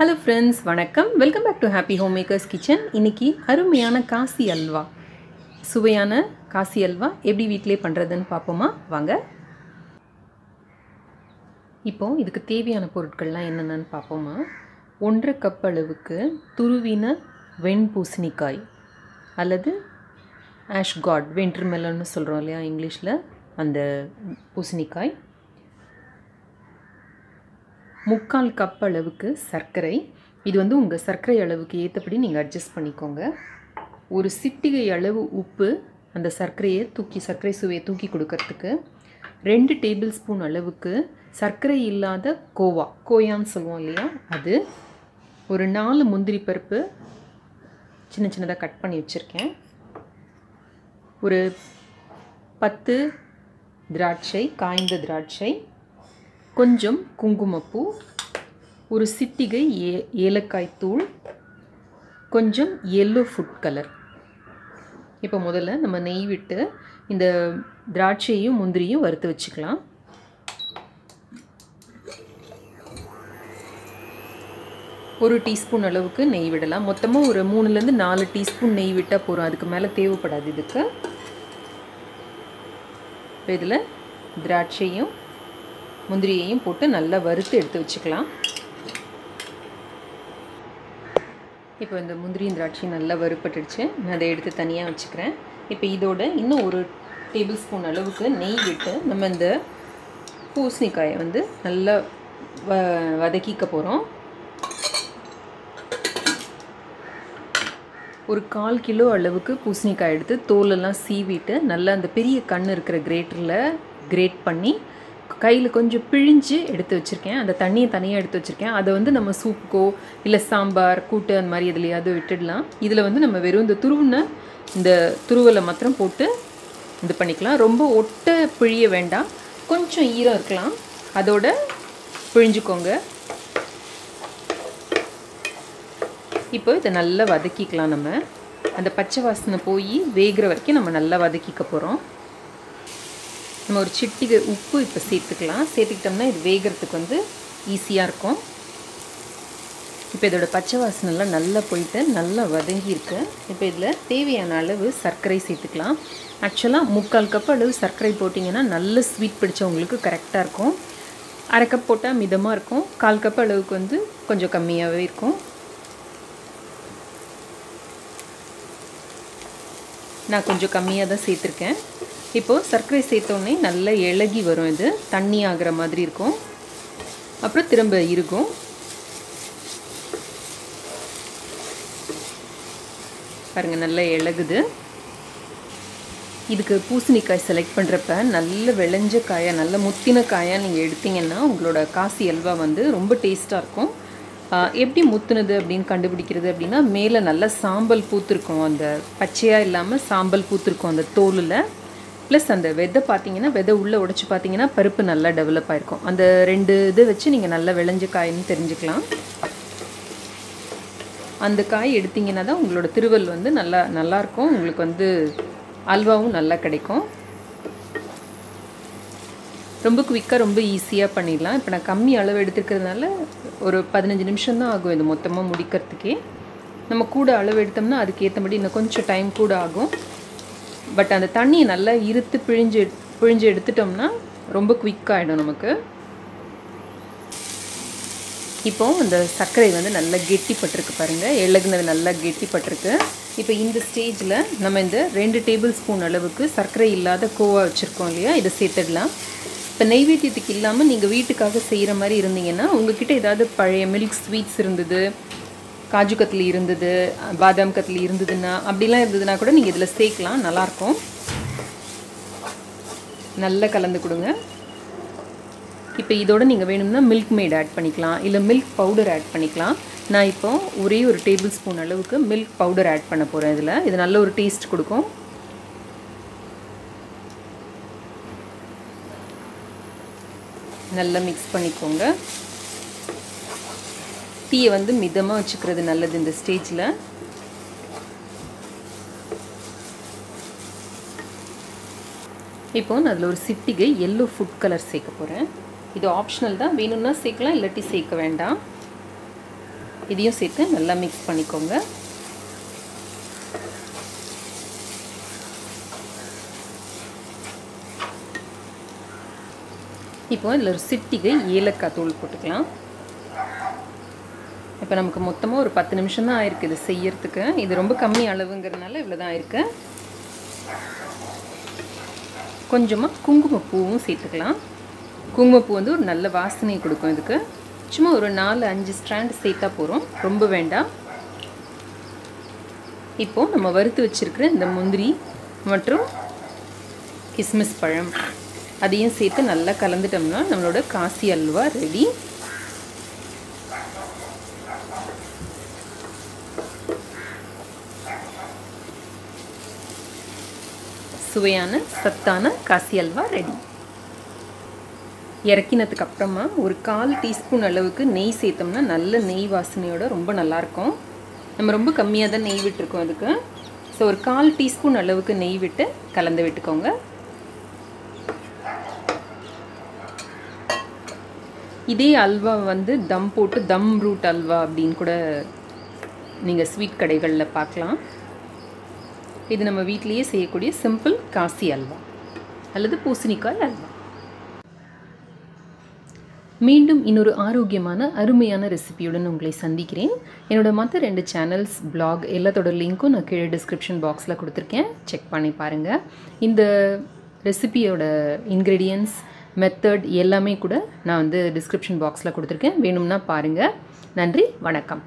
Hello friends வணக்கம். Welcome back to happy home makers kitchen இன்னைக்கு அருமையான காசி அல்வா. சுவையான காசி அல்வா எப்படி வீட்டிலே பண்ணுறதுன்னு பார்ப்போமா? வாங்க. இப்போ இதுக்கு தேவையான பொருட்கள்லாம் என்னென்னு பார்ப்போமா? ஒன்றரை கப் அளவுக்கு துருவின வெண்பூசணிக்காய் அல்லது ஆஷ் காட் வென்ட்ரு மெலன்னு சொல்கிறோம் இல்லையா இங்கிலீஷில்? அந்த பூசணிக்காய். முக்கால் கப் அளவுக்கு சர்க்கரை. இது வந்து உங்கள் சர்க்கரை அளவுக்கு ஏற்றபடி நீங்கள் அட்ஜஸ்ட் பண்ணிக்கோங்க. ஒரு சிட்டிகை அளவு உப்பு அந்த சர்க்கரையை தூக்கி சர்க்கரை சுவையை தூக்கி கொடுக்கறதுக்கு ரெண்டு டேபிள் ஸ்பூன் அளவுக்கு சர்க்கரை இல்லாத கோவா கோயான்னு சொல்லுவோம் இல்லையா? அது ஒரு நாலு முந்திரி பருப்பு சின்ன சின்னதாக கட் பண்ணி வச்சுருக்கேன். ஒரு பத்து திராட்சை காய்ந்த திராட்சை கொஞ்சம் குங்குமப்பூ ஒரு சிட்டிகை ஏ ஏலக்காய் தூள் கொஞ்சம் எல்லோ ஃபுட் கலர் இப்போ முதல்ல நம்ம நெய் விட்டு இந்த திராட்சையும் முந்திரியும் வறுத்து வச்சுக்கலாம். ஒரு டீஸ்பூன் அளவுக்கு நெய் விடலாம். மொத்தமாக ஒரு மூணுலேருந்து நாலு டீஸ்பூன் நெய் விட்டால் போகிறோம் அதுக்கு மேலே தேவைப்படாது இதுக்கு. இப்போ இதில் திராட்சையும் முந்திரியையும் போட்டு நல்லா வறுத்து எடுத்து வச்சுக்கலாம். இப்போ இந்த முந்திரியும் திராட்சையும் நல்லா வறுப்பட்டுடுச்சு நான் அதை எடுத்து தனியாக வச்சுக்கிறேன். இப்போ இதோட இன்னும் ஒரு டேபிள் ஸ்பூன் அளவுக்கு நெய் விட்டு நம்ம இந்த பூசணிக்காயை வந்து நல்லா வ வதக்கிக்க போகிறோம் ஒரு கால் கிலோ அளவுக்கு பூசணிக்காய் எடுத்து தோலெல்லாம் சீவிட்டு நல்லா அந்த பெரிய கண் இருக்கிற கிரேட்டரில் கிரேட் பண்ணி கையில் கொஞ்சம் பிழிஞ்சு எடுத்து வச்சுருக்கேன். அந்த தண்ணியை தனியாக எடுத்து வச்சுருக்கேன். அதை வந்து நம்ம சூப்புக்கோ இல்லை சாம்பார் கூட்டு அந்த மாதிரி எதுலையாவது விட்டுடலாம். இதில் வந்து நம்ம வெறும் இந்த துருவுன இந்த துருவலை மாத்திரம் போட்டு இது பண்ணிக்கலாம். ரொம்ப ஒட்ட பிழிய வேண்டாம். கொஞ்சம் ஈரம் இருக்கலாம். அதோட பிழிஞ்சுக்கோங்க. இப்போ இதை நல்லா வதக்கிக்கலாம் நம்ம. அந்த பச்சை வாசனை போய் வேகிற வரைக்கும் நம்ம நல்லா வதக்கிக்க போகிறோம் நம்ம ஒரு சிட்டிகை உப்பு இப்போ சேர்த்துக்கலாம். சேர்த்துக்கிட்டோம்னா இது வேகிறதுக்கு வந்து ஈஸியாக இருக்கும். இப்போ இதோட பச்சை வாசனைலாம் நல்லா போயிட்டு நல்லா வதங்கியிருக்கு இப்போ இதில் தேவையான அளவு சர்க்கரை சேர்த்துக்கலாம். ஆக்சுவலாக முக்கால் கப் அளவு சர்க்கரை போட்டிங்கன்னா நல்ல ஸ்வீட் பிடிச்சவங்களுக்கு கரெக்டாக இருக்கும். அரை கப் போட்டால் மிதமாக இருக்கும். கால் கப் அளவுக்கு வந்து கொஞ்சம் கம்மியாகவே இருக்கும். நான் கொஞ்சம் கம்மியாக தான் சேர்த்துருக்கேன். இப்போது சர்க்கரை சேர்த்தோடனே நல்லா இழகி வரும் இது. தண்ணி ஆகிற மாதிரி இருக்கும். அப்புறம் திரும்ப இருக்கும் பாருங்கள் நல்லா இழகுது இதுக்கு பூசணிக்காய் செலக்ட் பண்ணுறப்ப நல்ல விளைஞ்ச காயாக நல்ல முத்தின காயாக நீங்கள் எடுத்தீங்கன்னா உங்களோட காசி அல்வா வந்து ரொம்ப டேஸ்ட்டாக இருக்கும். எப்படி முத்துனது அப்படின்னு கண்டுபிடிக்கிறது அப்படின்னா மேலே நல்லா சாம்பல் பூத்துருக்கும். அந்த பச்சையாக இல்லாமல் சாம்பல் பூத்துருக்கும் அந்த தோலில். ப்ளஸ் அந்த விதை பார்த்தீங்கன்னா விதை உள்ளே உடச்சி பார்த்தீங்கன்னா பருப்பு நல்லா டெவலப் ஆகிருக்கும் அந்த ரெண்டு இதை வச்சு நீங்கள் நல்லா விளைஞ்ச காயின்னு தெரிஞ்சுக்கலாம். அந்த காய் எடுத்திங்கன்னா தான் உங்களோட திருவல் வந்து நல்லா நல்லாயிருக்கும் உங்களுக்கு வந்து அல்வாவும் நல்லா கிடைக்கும். ரொம்ப குவிக்காக ரொம்ப ஈஸியாக பண்ணிடலாம். இப்போ நான் கம்மி அளவு எடுத்துருக்கிறதுனால ஒரு பதினஞ்சு நிமிஷம் தான் ஆகும் இது மொத்தமாக முடிக்கிறதுக்கே. நம்ம கூட அளவு எடுத்தோம்னா அதுக்கேற்றபடி இன்னும் கொஞ்சம் டைம் கூட ஆகும். பட் அந்த தண்ணியை நல்லா இருத்து பிழிஞ்சு பிழிஞ்சு எடுத்துட்டோம்னா ரொம்ப குவிக்காகிடும் நமக்கு. இப்போ இந்த சர்க்கரை வந்து நல்லா கெட்டிப்பட்டிருக்கு பாருங்கள் எழுகுனது நல்லா கெட்டிப்பட்டிருக்கு. இப்போ இந்த ஸ்டேஜில் நம்ம இந்த ரெண்டு டேபிள் ஸ்பூன் அளவுக்கு சர்க்கரை இல்லாத கோவா வச்சுருக்கோம் இல்லையா? இதை சேர்த்துடலாம். இப்போ நெய்வேத்தியத்துக்கு இல்லாமல் நீங்கள் வீட்டுக்காக செய்கிற மாதிரி இருந்தீங்கன்னா உங்ககிட்ட ஏதாவது பழைய மில்க் ஸ்வீட்ஸ் இருந்தது காஜு கத்திலி இருந்தது பாதாம் கத்திலி இருந்ததுன்னா அப்படிலாம் இருந்ததுன்னா கூட நீங்கள் இதில் சேர்க்கலாம் நல்லாயிருக்கும். நல்லா கலந்து கொடுங்க. இப்போ இதோட நீங்கள் வேணும்னா மில்க் மேட் ஆட் பண்ணிக்கலாம் இல்லை மில்க் பவுடர் ஆட் பண்ணிக்கலாம். நான் இப்போ ஒரே ஒரு டேபிள் ஸ்பூன் அளவுக்கு மில்க் பவுடர் ஆட் பண்ண போகிறேன் இதில். இது நல்ல ஒரு டேஸ்ட் கொடுக்கும். நல்லா மிக்ஸ் பண்ணிக்கோங்க. டீயை வந்து மிதமாக வச்சுக்கிறது நல்லது இந்த ஸ்டேஜில் இப்போ நான் அதில் ஒரு சிட்டிகை எல்லோ ஃபுட் கலர் சேர்க்க போகிறேன் இது ஆப்ஷனல் தான். வேணும்னா சேர்க்கலாம் இல்லாட்டி சேர்க்க வேண்டாம். இதையும் சேர்த்து நல்லா மிக்ஸ் பண்ணிக்கோங்க. இப்போ இதில் ஒரு சிட்டிகை ஏலக்காய் தூள் போட்டுக்கலாம். இப்போ நமக்கு மொத்தமாக ஒரு பத்து நிமிஷம் தான் ஆயிருக்கு இது செய்யறதுக்கு. இது ரொம்ப கம்மி அளவுங்கிறதுனால இவ்வளோ தான் ஆயிருக்கு. கொஞ்சமாக குங்குமப்பூவும் சேர்த்துக்கலாம். குங்குமப்பூ வந்து ஒரு நல்ல வாசனை கொடுக்கும் இதுக்கு. சும்மா ஒரு நாலு அஞ்சு ஸ்ட்ராண்ட் சேர்த்தா போகிறோம் ரொம்ப வேண்டாம். இப்போது நம்ம வறுத்து வச்சுருக்கிற இந்த முந்திரி மற்றும் கிஸ்மிஸ் பழம். அதையும் சேர்த்து நல்லா கலந்துட்டோம்னா நம்மளோட காசி அல்வா ரெடி. சுவையான சத்தான காசி அல்வா ரெடி. இறக்கினதுக்கு அப்புறமா ஒரு கால் டீஸ்பூன் அளவுக்கு நெய் சேர்த்தோம்னா நல்ல நெய் வாசனையோட ரொம்ப நல்லாயிருக்கும். நம்ம ரொம்ப கம்மியாக தான் நெய் விட்டுருக்கோம் அதுக்கு. ஸோ ஒரு கால் டீஸ்பூன் அளவுக்கு நெய் விட்டு கலந்து விட்டுக்கோங்க. இதே அல்வா வந்து தம் போட்டு தம் ரூட் அல்வா அப்படின்னு கூட நீங்கள் ஸ்வீட் கடைகளில் பார்க்கலாம். இது நம்ம வீட்லேயே செய்யக்கூடிய சிம்பிள் காசி அல்வா அல்லது பூசணிக்காய் அல்வா. மீண்டும் இன்னொரு ஆரோக்கியமான அருமையான ரெசிபியுடன் உங்களை சந்திக்கிறேன். என்னோட மற்ற ரெண்டு சேனல்ஸ் பிளாக் எல்லாத்தோட லிங்க்கும் நான் கீழே டிஸ்கிரிப்ஷன் பாக்ஸில் கொடுத்துருக்கேன். செக் பண்ணி பாருங்கள் இந்த ரெசிபியோட இன்க்ரீடியன்ஸ் மெத்தட் எல்லாமே கூட நான் வந்து டிஸ்கிரிப்ஷன் பாக்ஸில் கொடுத்துருக்கேன். வேணும்னா பாருங்கள் நன்றி வணக்கம்.